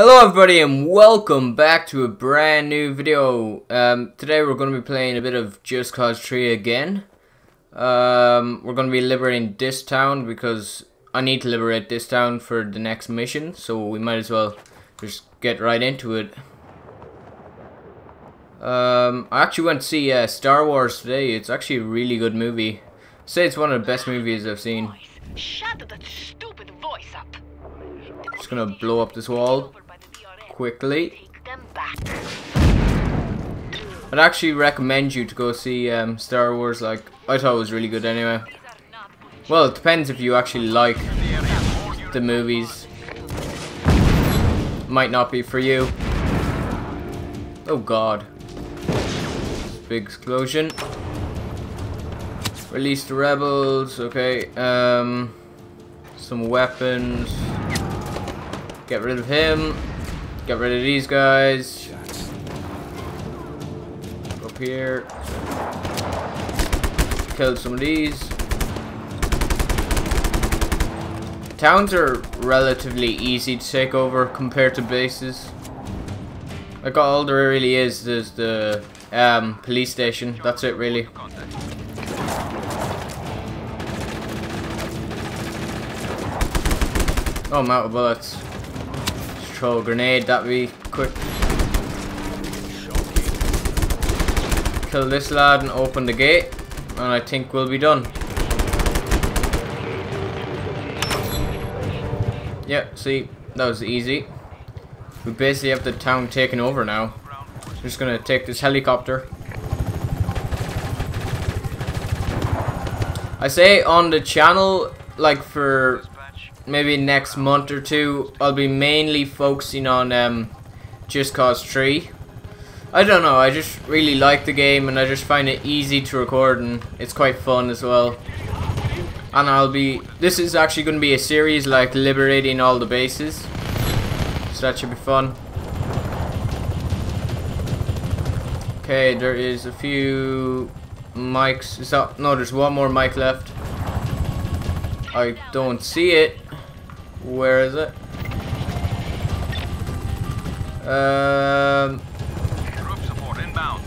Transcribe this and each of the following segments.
Hello everybody and welcome back to a brand new video. Um, today we're going to be playing a bit of Just Cause 3 again. Um, we're going to be liberating this town because I need to liberate this town for the next mission. So we might as well just get right into it. Um, I actually went to see uh, Star Wars today. It's actually a really good movie. I'd say it's one of the best movies I've seen. Shut that stupid voice up. Just gonna blow up this wall quickly. Take them back. I'd actually recommend you to go see um, Star Wars. Like I thought it was really good anyway. Well, it depends if you actually like the movies. Might not be for you. Oh God! Big explosion. Release the rebels. Okay. Um, some weapons. Get rid of him. Get rid of these guys. Up here. Kill some of these. Towns are relatively easy to take over compared to bases. Like all there really is is the um, police station. That's it really. Oh, I'm out of bullets. A grenade, that'd be quick. Kill this lad and open the gate. And I think we'll be done. Yeah, see, that was easy. We basically have the town taken over now. Just gonna take this helicopter. I say on the channel, like for maybe next month or two, I'll be mainly focusing on um, Just Cause 3. I don't know, I just really like the game and I just find it easy to record and it's quite fun as well. And I'll be, this is actually going to be a series like liberating all the bases. So that should be fun. Okay, there is a few mics. Is that, no, there's one more mic left. I don't see it. Where is it? Um. Group support inbound.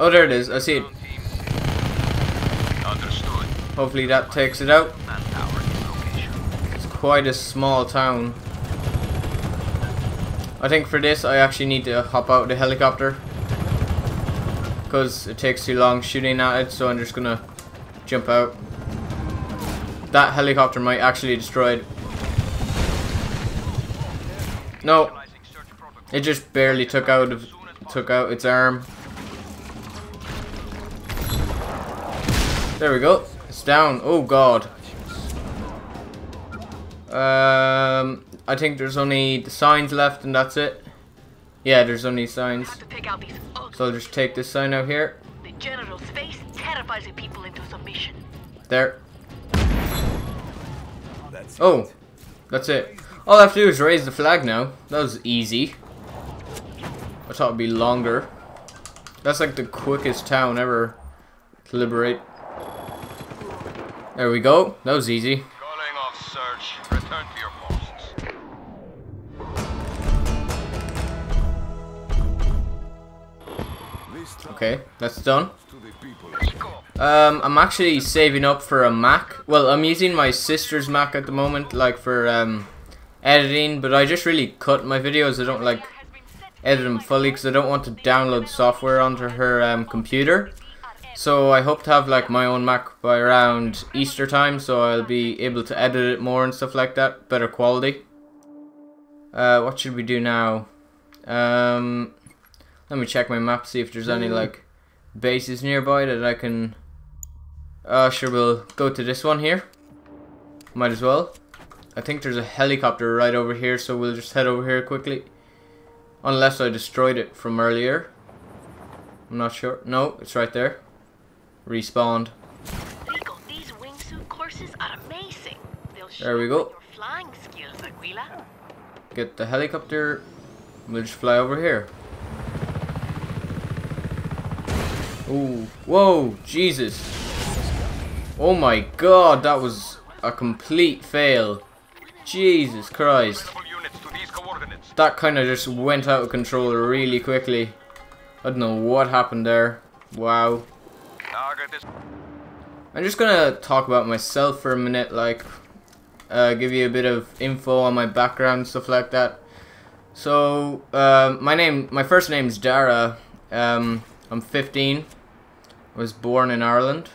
Oh, there it is. I see it. Understood. Hopefully that takes it out. Manpower in location. It's quite a small town. I think for this I actually need to hop out the helicopter. Because it takes too long shooting at it, so I'm just gonna jump out. That helicopter might actually destroy it. No, Utilizing search protocol. it just barely took out of, took out its arm. There we go. It's down. Oh god. Um, I think there's only the signs left and that's it. Yeah, there's only signs. Have to take out these ugly. So I'll just take this sign out here. The general's face terrifies the people into submission. There. Oh, that's it. All I have to do is raise the flag now. That was easy. I thought it'd be longer. That's like the quickest town ever to liberate. There we go. That was easy. Calling off search. Return to your posts. Okay, that's done. Um, I'm actually saving up for a Mac. Well, I'm using my sister's Mac at the moment, like for um, editing. But I just really cut my videos. I don't like edit them fully because I don't want to download software onto her um, computer. So I hope to have like my own Mac by around Easter time, so I'll be able to edit it more and stuff like that, better quality. Uh, what should we do now? Um, let me check my map, see if there's any like bases nearby that I can. Uh, sure, we'll go to this one here. Might as well. I think there's a helicopter right over here, so we'll just head over here quickly. Unless I destroyed it from earlier. I'm not sure. No, it's right there. Respawned. Rico, these wingsuit courses are amazing. They'll There we go. your flying skills, Aquila. Get the helicopter. We'll just fly over here. Ooh. Whoa, Jesus. Oh my god, that was a complete fail. Jesus Christ. Multiple units to these coordinates. that kind of just went out of control really quickly. I don't know what happened there. Wow. I'm just gonna talk about myself for a minute, like, uh, give you a bit of info on my background, stuff like that. So, uh, my name, my first name is Dara. Um, I'm 15. Was born in Ireland.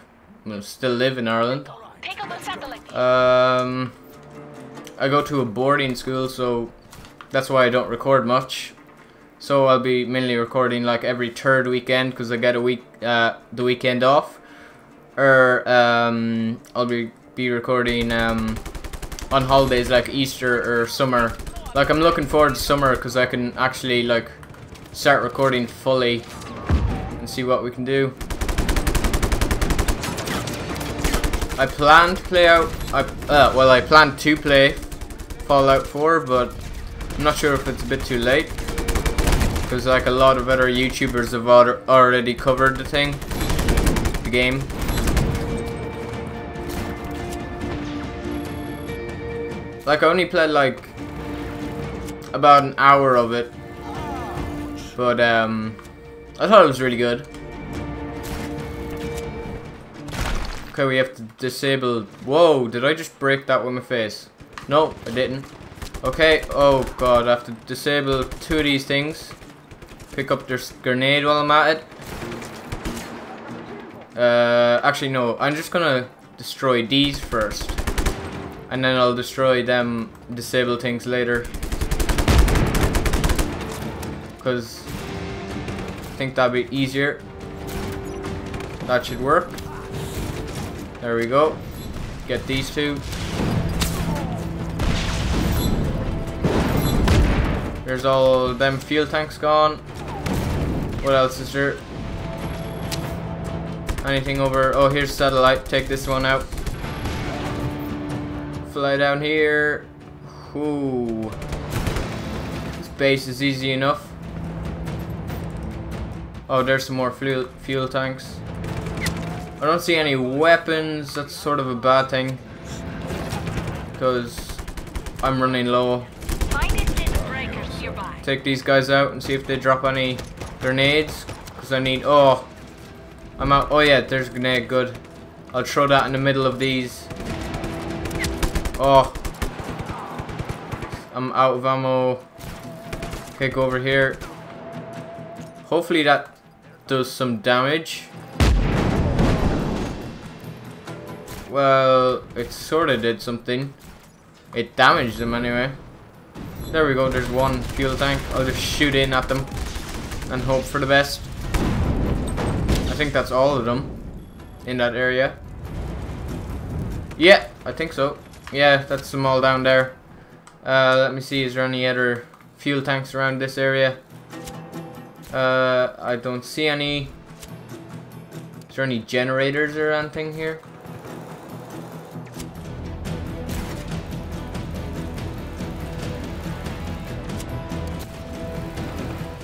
I still live in Ireland. Take out the satellite. Um, I go to a boarding school, so that's why I don't record much. So I'll be mainly recording like every third weekend because I get a week, uh, the weekend off. Or um, I'll be be recording um, on holidays like Easter or summer. Like I'm looking forward to summer because I can actually like start recording fully and see what we can do. I plan to play out. I uh, well, I plan to play Fallout 4, but I'm not sure if it's a bit too late because like a lot of other YouTubers have already covered the thing, the game. Like I only played like about an hour of it, but um, I thought it was really good. Okay, we have to disable. Whoa, did I just break that with my face? No, I didn't. Okay, oh god, I have to disable two of these things. Pick up their grenade while I'm at it. Uh, actually no, I'm just gonna destroy these first. And then I'll destroy them, disable things later. Because I think that'd be easier. That should work. There we go. Get these two. There's all them fuel tanks gone. What else is there? Anything over? Oh, here's satellite. Take this one out. Fly down here. Ooh. This base is easy enough. Oh, there's some more fuel, fuel tanks. I don't see any weapons. That's sort of a bad thing. Because I'm running low. Find instant breakers nearby. Take these guys out and see if they drop any grenades. Because I need... Oh. I'm out. Oh yeah, there's a grenade. Good. I'll throw that in the middle of these. Oh. I'm out of ammo. Okay, go over here. Hopefully that does some damage. Well, it sort of did something. It damaged them anyway. There we go, there's one fuel tank. I'll just shoot in at them and hope for the best. I think that's all of them in that area. Yeah, I think so. Yeah, that's them all down there. Uh, let me see, is there any other fuel tanks around this area? Uh, I don't see any. Is there any generators or anything here?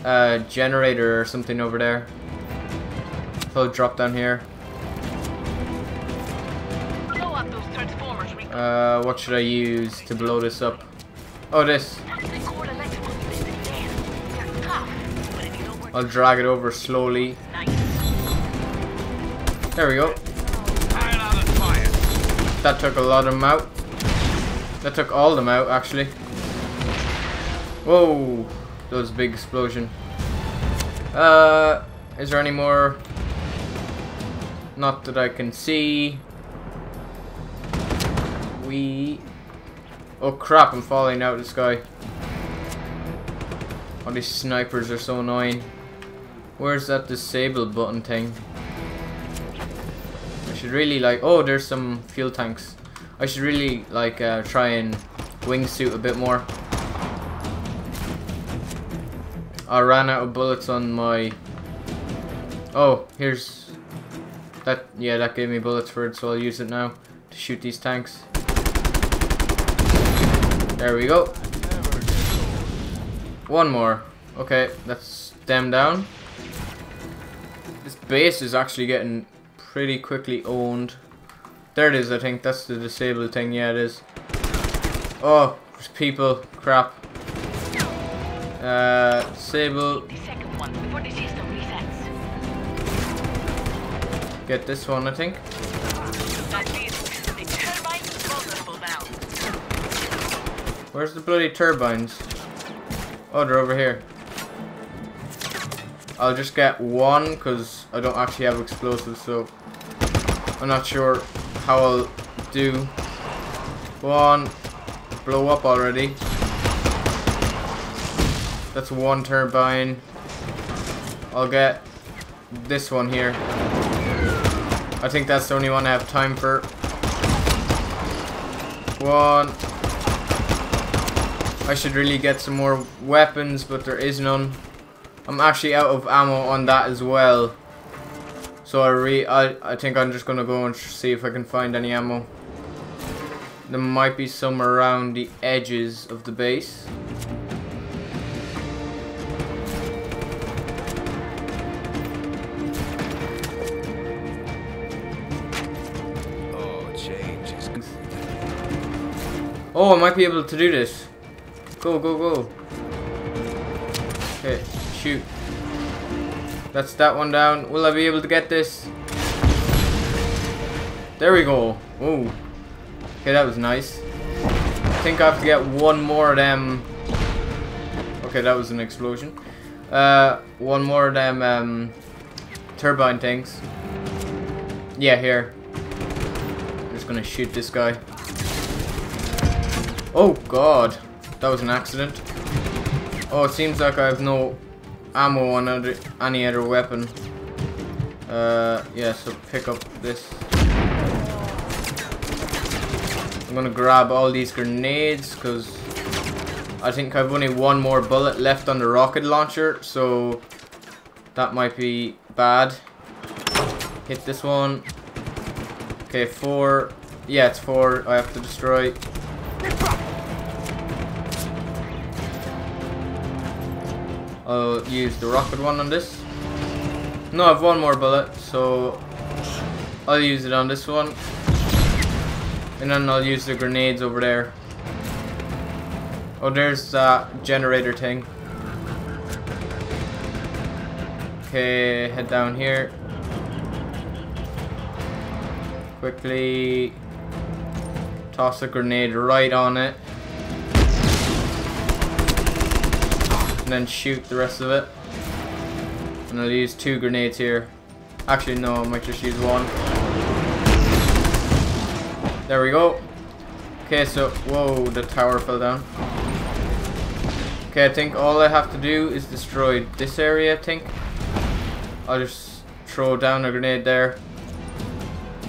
Uh, generator or something over there. So drop down here. Uh, what should I use to blow this up? Oh, this. I'll drag it over slowly. There we go. That took a lot of them out. That took all of them out, actually. Whoa. A big explosion. Uh, is there any more? Not that I can see. We... Oh crap, I'm falling out of the sky. All these snipers are so annoying. Where's that disable button thing? I should really like... Oh, there's some fuel tanks. I should really like uh, try and wingsuit a bit more. I ran out of bullets on my... Oh, here's... That, yeah, that gave me bullets for it, so I'll use it now to shoot these tanks. There we go. One more. Okay, that's them down. This base is actually getting pretty quickly owned. There it is, I think. That's the disabled thing. Yeah, it is. Oh, there's people. Crap. Uh, disable. The second one before the system resets. Get this one, I think. That's it. The turbine is vulnerable now. Where's the bloody turbines? Oh, they're over here. I'll just get one because I don't actually have explosives, so I'm not sure how I'll do. One, blow up already. That's one turbine. I'll get this one here. I think that's the only one I have time for. One. I should really get some more weapons, but there is none. I'm actually out of ammo on that as well. So I re I, I think I'm just gonna go and see if I can find any ammo. There might be some around the edges of the base. Oh, I might be able to do this. Go, go, go. Okay, shoot. That's that one down. Will I be able to get this? There we go. Oh. Okay, that was nice. I think I have to get one more of them. Okay, that was an explosion. Uh, one more of them um, turbine things. Yeah, here. I'm just gonna shoot this guy. Oh god, that was an accident. Oh, it seems like I have no ammo on any other weapon. Uh, yeah, so pick up this. I'm gonna grab all these grenades because I think I've only one more bullet left on the rocket launcher, so that might be bad. Hit this one. Okay, four. Yeah, it's four. I have to destroy. I'll use the rocket one on this. No, I have one more bullet, so I'll use it on this one. And then I'll use the grenades over there. Oh, there's that generator thing. Okay, head down here. Quickly toss a grenade right on it. And then shoot the rest of it. And I'll use two grenades here. Actually, no, I might just use one. There we go. Okay, so, whoa, the tower fell down. Okay, I think all I have to do is destroy this area, I think. I'll just throw down a grenade there.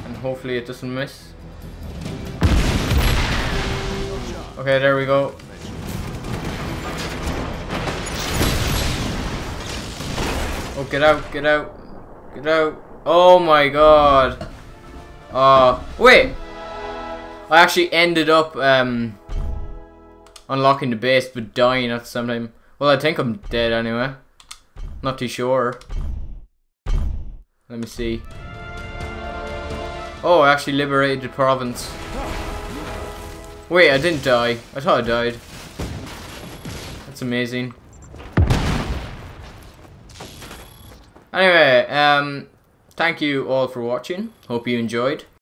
And hopefully it doesn't miss. Okay, there we go. Oh, get out, get out, get out. Oh my god. Uh, wait. I actually ended up um, unlocking the base but dying at some time. Well, I think I'm dead anyway. Not too sure. Let me see. Oh, I actually liberated the province. Wait, I didn't die. I thought I died. That's amazing. Anyway, um, thank you all for watching. Hope you enjoyed.